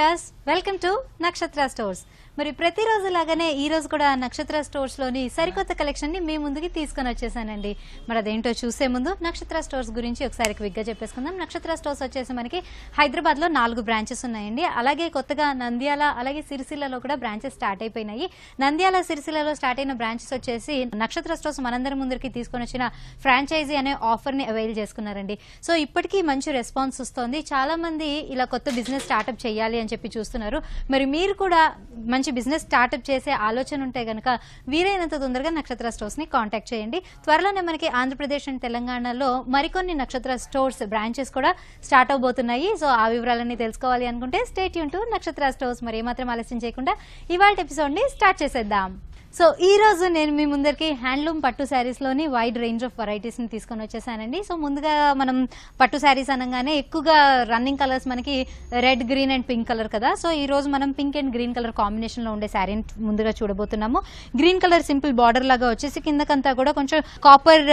gracias. Welcome to Nakshatra stores. మరి ప్రతిరోజు లాగానే ఈ రోజు కూడా నక్షత్ర స్టోర్స్లోని సరికొత్త కలెక్షన్ని మీ ముందుకి తీసుకొని వచ్చేసానండి. మరి అదేంటో చూసే ముందు నక్షత్ర స్టోర్స్ గురించి ఒకసారి క్విక్గా చెప్పేసుకుందాం. నక్షత్ర స్టోర్స్ వచ్చేసి మనకి హైదరాబాద్లో నాలుగు బ్రాంచెస్ ఉన్నాయండి. అలాగే కొత్తగా నంద్యాల అలాగే సిరిసిల్లలో కూడా బ్రాంచెస్ స్టార్ట్ అయిపోయినాయి. నంద్యాల సిరిసిల్లలో స్టార్ట్ అయిన బ్రాంచెస్ వచ్చేసి నక్షత్ర స్టోర్స్ మనందరి ముందరికి తీసుకొని వచ్చిన ఫ్రాంచైజీ అనే ఆఫర్ని అవైల్ చేసుకున్నారండి. సో ఇప్పటికీ మంచి రెస్పాన్స్ వస్తోంది. చాలా మంది ఇలా కొత్త బిజినెస్ స్టార్ట్అప్ చేయాలి అని చెప్పి చూస్తున్నారు. మరి మీరు కూడా మంచి బిజినెస్ స్టార్ట్అప్ చేసే ఆలోచన ఉంటే గనక వీలైనంత తొందరగా నక్షత్ర స్టోర్స్ని కాంటాక్ట్ చేయండి. త్వరలోనే మనకి ఆంధ్రప్రదేశ్ అండ్ తెలంగాణలో మరికొన్ని నక్షత్ర స్టోర్స్ బ్రాంచెస్ కూడా స్టార్ట్ అవబోతున్నాయి. సో ఆ వివరాలన్నీ తెలుసుకోవాలి అనుకుంటే state Yoon to Nakshatra stores. మరి ఏమాత్రం ఆలస్యం చేయకుండా ఇవాళ ఎపిసోడ్ని స్టార్ట్ చేసేద్దాం. సో ఈ రోజు నేను మీ ముందరికి హ్యాండ్లూమ్ పట్టు శారీస్లోని వైడ్ రేంజ్ ఆఫ్ వెరైటీస్ని తీసుకొని వచ్చేసానండి. సో ముందుగా మనం పట్టు శారీస్ అనగానే ఎక్కువగా రన్నింగ్ కలర్స్ మనకి red green and pink colour కదా. సో ఈ రోజు మనం పింక్ అండ్ గ్రీన్ కలర్ కాంబినేషన్లో ఉండే శారీని ముందుగా చూడబోతున్నాము. గ్రీన్ కలర్ సింపుల్ బార్డర్ లాగా వచ్చేసి కిందకంతా కూడా కొంచెం కాపర్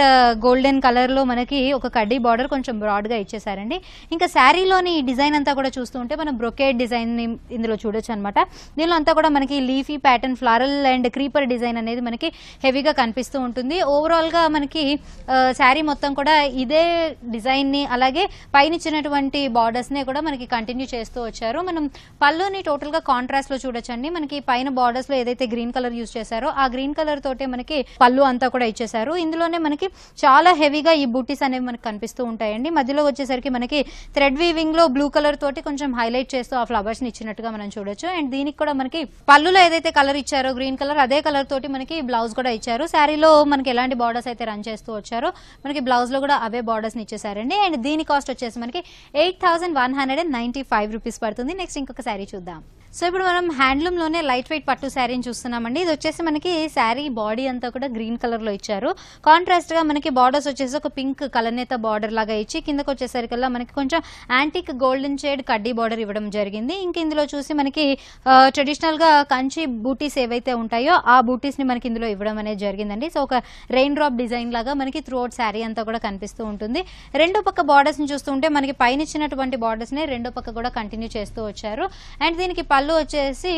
గోల్డెన్ కలర్లో మనకి ఒక కడ్డీ బార్డర్ కొంచెం బ్రాడ్గా ఇచ్చేసారండి. ఇంకా శారీలోని డిజైన్ అంతా కూడా చూస్తూ ఉంటే మనం బ్రొకేడ్ డిజైన్ని ఇందులో చూడొచ్చు అనమాట దీనిలో అంతా కూడా మనకి leafy pattern floral and creeper design అనేది మనకి హెవీగా కనిపిస్తూ ఉంటుంది. ఓవరాల్గా మనకి శారీ మొత్తం కూడా ఇదే డిజైన్ని అలాగే పైన ఇచ్చినటువంటి బార్డర్స్ కూడా మనకి కంటిన్యూ చేస్తూ వచ్చారు. మనం పళ్ళుని టోటల్గా లో చూడొచ్చండి. మనకి పైన బార్డర్స్లో ఏదైతే గ్రీన్ కలర్ యూజ్ చేశారో ఆ గ్రీన్ కలర్ తోటే మనకి పళ్ళు అంతా కూడా ఇచ్చేసారు ఇందులోనే మనకి చాలా హెవీగా ఈ బూటీస్ అనేవి మనకి కనిపిస్తూ ఉంటాయండి. మధ్యలో వచ్చేసరికి మనకి థ్రెడ్ వీవింగ్లో బ్లూ కలర్ తోటి కొంచెం హైలైట్ చేస్తూ ఆ ఫ్లవర్స్ని ఇచ్చినట్టుగా మనం చూడొచ్చు. అండ్ దీనికి కూడా మనకి పళ్ళులో ఏదైతే కలర్ ఇచ్చారో గ్రీన్ కలర్ అదే కలర్ తోటి మనకి బ్లౌజ్ కూడా ఇచ్చారు. శారీలో మనకి ఎలాంటి బార్డర్స్ అయితే రన్ చేస్తూ వచ్చారో మనకి బ్లౌజ్లో కూడా అవే బార్డర్స్ని ఇచ్చేసారండి అండ్ దీని కాస్ట్ వచ్చేసి మనకి eight thousand one hundred and ninety five rupees పడుతుంది. నెక్స్ట్ ఇంకొక శారీ చూద్దాం. సో ఇప్పుడు మనం హ్యాండ్లూమ్లోనే లైట్ వెయిట్ పట్టు శారీని చూస్తున్నామండి. ఇది వచ్చేసి మనకి శారీ బాడీ అంతా కూడా గ్రీన్ కలర్లో ఇచ్చారు. కాంట్రాస్ట్గా మనకి బార్డర్స్ వచ్చేసి ఒక పింక్ కలనేత బార్డర్ లాగా ఇచ్చి కిందకు వచ్చేసరికల్లా మనకి కొంచెం యాంటిక్ గోల్డెన్ షేడ్ కడ్డీ బార్డర్ ఇవ్వడం జరిగింది. ఇంక ఇందులో చూసి మనకి ట్రెడిషనల్గా కంచి బూటీస్ ఏవైతే ఉంటాయో ఆ బూటీస్ని మనకి ఇందులో ఇవ్వడం అనేది జరిగిందండి. సో ఒక రెయిన్ డ్రాప్ డిజైన్ లాగా మనకి త్రూ అవుట్ శారీ అంతా కూడా కనిపిస్తూ ఉంటుంది. రెండో పక్క బార్డర్స్ని చూస్తుంటే మనకి పైన ఇచ్చినటువంటి బార్డర్స్ని రెండో పక్క కూడా కంటిన్యూ చేస్తూ వచ్చారు. అండ్ దీనికి పళ్ళు వచ్చేసి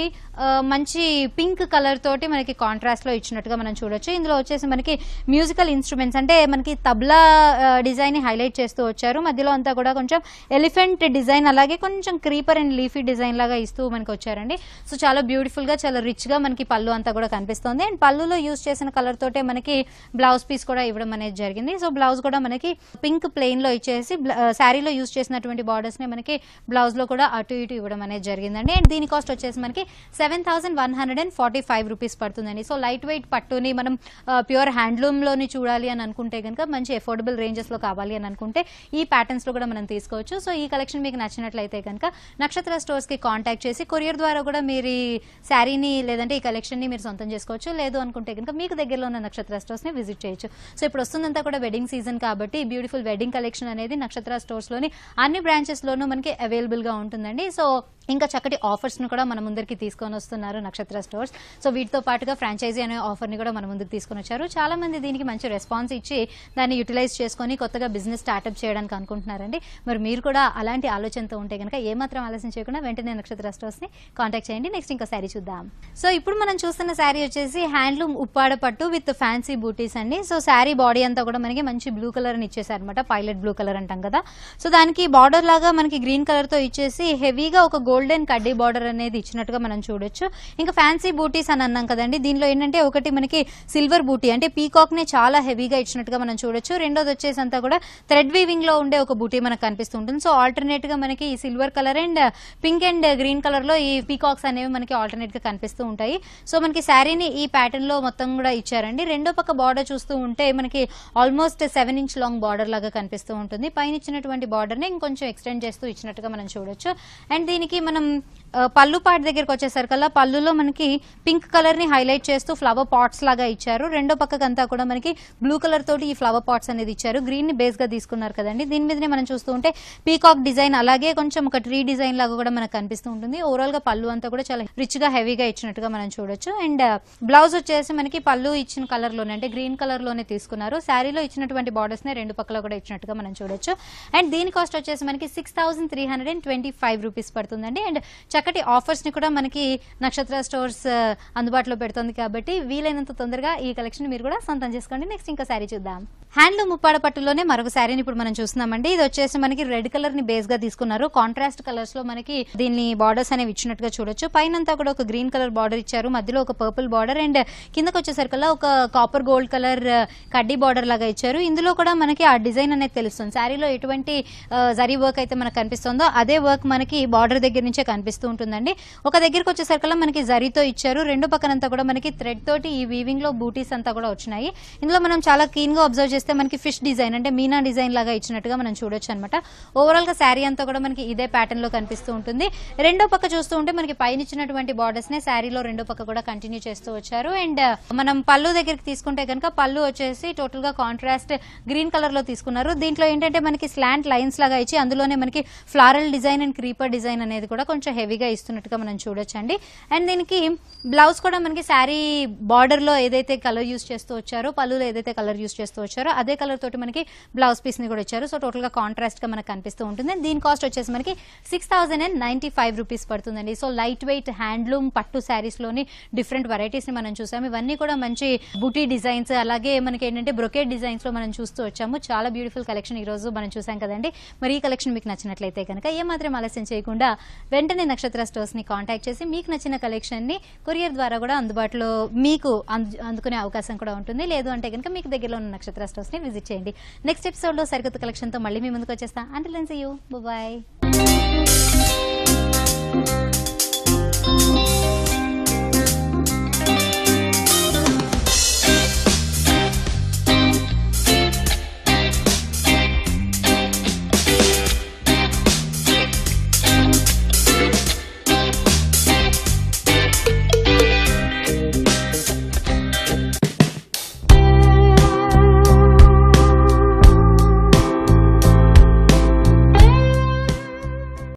మంచి పింక్ కలర్ తోటి మనకి కాంట్రాస్ట్లో ఇచ్చినట్టుగా మనం చూడొచ్చు. ఇందులో వచ్చేసి మనకి మ్యూజికల్ ఇన్స్ట్రుమెంట్స్ అంటే మనకి తబ్లా డిజైన్ని హైలైట్ చేస్తూ వచ్చారు. మధ్యలో అంతా కూడా కొంచెం ఎలిఫెంట్ డిజైన్ అలాగే కొంచెం క్రీపర్ అండ్ లీఫీ డిజైన్ లాగా ఇస్తూ మనకి వచ్చారండి. సో చాలా బ్యూటిఫుల్గా చాలా రిచ్గా మనకి పళ్ళు అంతా కూడా కనిపిస్తుంది. అండ్ పళ్ళులో యూజ్ చేసిన కలర్ తోటే మనకి బ్లౌజ్ పీస్ కూడా ఇవ్వడం అనేది జరిగింది. సో బ్లౌజ్ కూడా మనకి పింక్ ప్లెయిన్లో ఇచ్చేసి శారీలో యూజ్ చేసినటువంటి బార్డర్స్ని మనకి బ్లౌజ్లో కూడా అటు ఇటు ఇవ్వడం అనేది జరిగిందండి. అండ్ దీని కాస్ట్ వచ్చేసి మనకి seven thousand one hundred and forty five rupees పడుతుందండి. సో లైట్ వెయిట్ పట్టుని మనం ప్యూర్ హ్యాండ్లూమ్లోని చూడాలి అని అనుకుంటే కనుక మంచి అఫోర్డబుల్ రేంజెస్లో కావాలి అని అనుకుంటే ఈ ప్యాటర్న్స్లో కూడా మనం తీసుకోవచ్చు. సో ఈ కలెక్షన్ మీకు నచ్చినట్లయితే కనుక నక్షత్ర స్టోర్స్కి కాంటాక్ట్ చేసి కొరియర్ ద్వారా కూడా మీరు ఈ శారీని లేదంటే ఈ కలెక్షన్ని మీరు సొంతం చేసుకోవచ్చు. లేదు అనుకుంటే కనుక మీకు దగ్గరలో ఉన్న నక్షత్ర స్టోర్స్ని విజిట్ చేయొచ్చు. సో ఇప్పుడు వస్తుందంతా కూడా వెడ్డింగ్ సీజన్ కాబట్టి బ్యూటిఫుల్ వెడ్డింగ్ కలెక్షన్ అనేది నక్షత్ర స్టోర్స్లోని అన్ని బ్రాంచెస్ లోనూ మనకి అవైలబుల్గా ఉంటుందండి. సో ఇంకా చక్కటి ఆఫర్స్ను కూడా మన ముందరికి తీసుకొని వస్తున్నారు నక్షత్ర స్టోర్స్. సో వీటితో పాటుగా ఫ్రాంచైజీ అనే ఆఫర్ని కూడా మన ముందుకు తీసుకొని వచ్చారు. చాలా మంది దీనికి మంచి రెస్పాన్స్ ఇచ్చి దాన్ని యూటిలైజ్ చేసుకొని కొత్తగా బిజినెస్ స్టార్ట్అప్ చేయడానికి అనుకుంటున్నారండి. మరి మీరు కూడా అలాంటి ఆలోచనతో ఉంటే కనుక ఏమాత్రం ఆలోచన చేయకుండా వెంటనే నక్షత్ర స్టోర్స్ని కాంటాక్ట్ చేయండి. నెక్స్ట్ ఇంకో శారీ చూద్దాం. సో ఇప్పుడు మనం చూస్తున్న శారీ వచ్చేసి హ్యాండ్లూమ్ ఉప్పాడ పట్టు విత్ ఫ్యాన్సీ బూటీస్ అండి. సో శారీ బాడీ అంతా కూడా మనకి మంచి బ్లూ కలర్ అని ఇచ్చేసారు అనమాట పైలట్ బ్లూ కలర్ అంటాం కదా. సో దానికి బార్డర్ లాగా మనకి గ్రీన్ కలర్తో ఇచ్చేసి హెవీగా ఒక గోల్డ్ గోల్డెన్ కడ్డీ బార్డర్ అనేది ఇచ్చినట్టుగా మనం చూడొచ్చు. ఇంకా ఫ్యాన్సీ బూటీస్ అని అన్నాం కదండి. దీనిలో ఏంటంటే ఒకటి మనకి సిల్వర్ బూటీ అంటే పీకాక్ నే చాలా హెవీగా ఇచ్చినట్టుగా మనం చూడొచ్చు. రెండోది వచ్చేసి అంతా కూడా థ్రెడ్ వీవింగ్లో ఉండే ఒక బూటీ మనకు కనిపిస్తూ ఉంటుంది సో ఆల్టర్నేట్గా మనకి ఈ silver colour and pink and green కలర్లో ఈ పీకాక్స్ అనేవి మనకి ఆల్టర్నేట్గా కనిపిస్తూ ఉంటాయి. సో మనకి శారీని ఈ ప్యాటర్న్లో మొత్తం కూడా ఇచ్చారండి. రెండో పక్క బార్డర్ చూస్తూ ఉంటే మనకి almost seven inch long border లాగా కనిపిస్తూ ఉంటుంది. పైన ఇచ్చినటువంటి బార్డర్ని ఇంకొంచెం ఎక్స్టెండ్ చేస్తూ ఇచ్చినట్టుగా మనం చూడొచ్చు. అండ్ దీనికి మనం పళ్ళు పార్ట్ దగ్గరికి వచ్చేసరికల్లా పళ్ళులో మనకి పింక్ కలర్ని హైలైట్ చేస్తూ ఫ్లవర్ పాట్స్ లాగా ఇచ్చారు. రెండో పక్కకంతా కూడా మనకి బ్లూ కలర్ తోటి ఈ ఫ్లవర్ పాట్స్ అనేది ఇచ్చారు. గ్రీన్ని బేస్గా తీసుకున్నారు కదండి. దీని మీదనే మనం చూస్తూ ఉంటే పీకాక్ డిజైన్ అలాగే కొంచెం ఒక ట్రీ డిజైన్ లాగా కూడా మనకు కనిపిస్తూ ఉంటుంది. ఓవరాల్గా పళ్ళు అంతా కూడా చాలా రిచ్గా హెవీగా ఇచ్చినట్టుగా మనం చూడొచ్చు. అండ్ బ్లౌజ్ వచ్చేసి మనకి పళ్ళు ఇచ్చిన కలర్లోనే అంటే గ్రీన్ కలర్లోనే తీసుకున్నారు. శారీలో ఇచ్చినటువంటి బార్డర్స్ నే రెండు పక్కల కూడా ఇచ్చినట్టుగా మనం చూడొచ్చు. అండ్ దీని కాస్ట్ వచ్చేసి మనకి six thousand three hundred and twenty five rupees పడుతుంది ఉంటుందండి అండ్ చక్కటి ఆఫర్స్ని కూడా మనకి నక్షత్ర స్టోర్స్ అందుబాటులో పెడుతుంది కాబట్టి వీలైనంత తొందరగా ఈ కలెక్షన్ మీరు కూడా సొంతం చేసుకోండి. నెక్స్ట్ ఇంకా శారీ చూద్దాం. హ్యాండ్లూమ్ ముప్పాడ పట్టులోనే మరొక శారీని ఇప్పుడు మనం చూస్తున్నామండి. ఇది వచ్చేసి మనకి రెడ్ కలర్ని బేస్గా తీసుకున్నారు. కాంట్రాస్ట్ కలర్స్లో మనకి దీన్ని బార్డర్స్ అనేవి ఇచ్చినట్టుగా చూడొచ్చు. పైన అంతా కూడా ఒక గ్రీన్ కలర్ బార్డర్ ఇచ్చారు. మధ్యలో ఒక పర్పుల్ బార్డర్ అండ్ కిందకు వచ్చేసరికల్లా ఒక కాపర్ గోల్డ్ కలర్ కడ్డీ బార్డర్ లాగా ఇచ్చారు. ఇందులో కూడా మనకి ఆ డిజైన్ అనేది తెలుస్తుంది. శారీలో ఎటువంటి జరీ వర్క్ అయితే మనకు కనిపిస్తుందో అదే వర్క్ మనకి బార్డర్ దగ్గర నుంచే కనిపిస్తూ ఉంటుందండి. ఒక దగ్గరికి వచ్చేసరికల్లా మనకి జరీతో ఇచ్చారు. రెండు పక్కనంతా కూడా మనకి థ్రెడ్ తోటి ఈ వీవింగ్లో బూటీస్ అంతా కూడా వచ్చినాయి. ఇందులో మనం చాలా క్లీన్గా అబ్జర్వ్ చేస్తే మనకి ఫిష్ డిజైన్ అంటే మీనా డిజైన్ లాగా ఇచ్చినట్టుగా మనం చూడొచ్చు అనమాట ఓవరాల్గా శారీ అంతా కూడా మనకి ఇదే ప్యాటర్న్లో కనిపిస్తూ ఉంటుంది. రెండో పక్క చూస్తూ ఉంటే మనకి పైన ఇచ్చినటువంటి బార్డర్స్ నే శారీలో రెండో పక్క కూడా కంటిన్యూ చేస్తూ వచ్చారు. అండ్ uh, మనం పళ్ళు దగ్గరికి తీసుకుంటే కనుక పళ్ళు వచ్చేసి టోటల్గా కాంట్రాస్ట్ గ్రీన్ కలర్లో తీసుకున్నారు. దీంట్లో ఏంటంటే మనకి స్లాంట్ లైన్స్ లాగా ఇచ్చి అందులోనే మనకి floral design and creeper design అనేది కూడా కొంచెం హెవీగా ఇస్తున్నట్టుగా మనం చూడొచ్చండి. అండ్ దీనికి బ్లౌజ్ కూడా మనకి శారీ బార్డర్లో ఏదైతే కలర్ యూస్ చేస్తూ వచ్చారో పళ్ళులో ఏదైతే కలర్ యూస్ చేస్తూ వచ్చారో అదే కలర్ తోటి మనకి బ్లౌజ్ పీస్ని కూడా ఇచ్చారు. సో టోటల్గా కాంట్రాస్ట్గా కాంట్రాస్ట్గా మనకు కనిపిస్తూ ఉంటుంది. దీని కాస్ట్ వచ్చేసి మనకి six thousand and ninety five rupees పడుతుందండి. సో లైట్ వెయిట్ హ్యాండ్లూమ్ పట్టు శారీస్లోని డిఫరెంట్ వెరైటీస్ని మనం చూసాము. ఇవన్నీ కూడా మంచి బుటీ డిజైన్స్ అలాగే మనకి ఏంటంటే బ్రొకేట్ డిజైన్స్లో మనం చూస్తూ వచ్చాము. చాలా బ్యూటిఫుల్ కలెక్షన్ ఈ రోజు మనం చూసాం కదండి. మరి ఈ కలెక్షన్ మీకు నచ్చినట్లయితే కనుక ఏమాత్రం ఆలస్యం చేయకుండా వెంటనే నక్షత్ర స్టోర్స్ని కాంటాక్ట్ చేసి మీకు నచ్చిన కలెక్షన్ని కొరియర్ ద్వారా కూడా అందుబాటులో మీకు అందు- అందుకునే అవకాశం కూడా ఉంటుంది. లేదు అంటే కనుక మీకు దగ్గరలో ఉన్న నక్షత్ర స్టోర్స్ని విజిట్ చేయండి. నెక్స్ట్ ఎపిసోడ్లో సరికొత్త కలెక్షన్తో మళ్ళీ మీ ముందుకు వచ్చేస్తాం. అంటే లెన్స్ యూ బాయ్